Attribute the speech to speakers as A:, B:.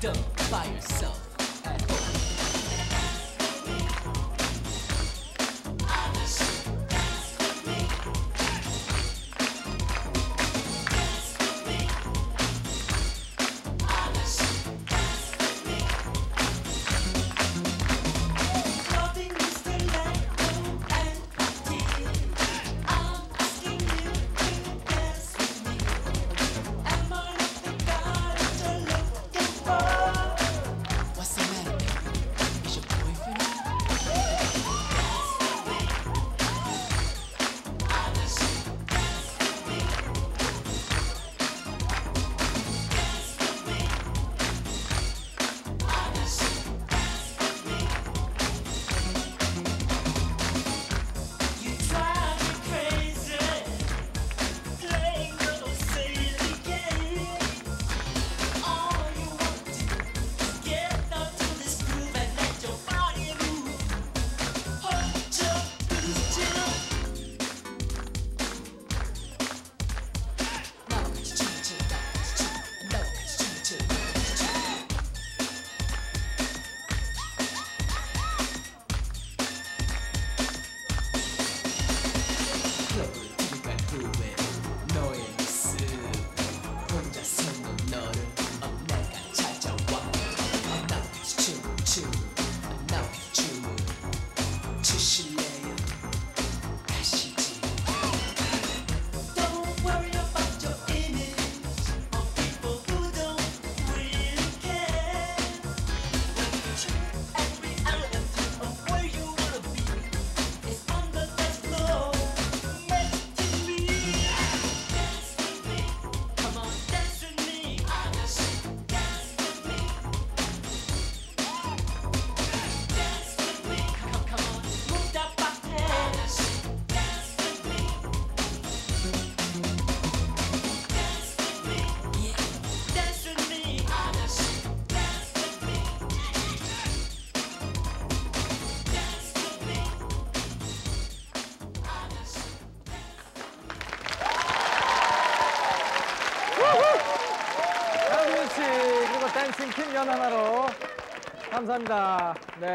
A: done by yourself. 딴칭 팀 연하나로 감사합니다. 네.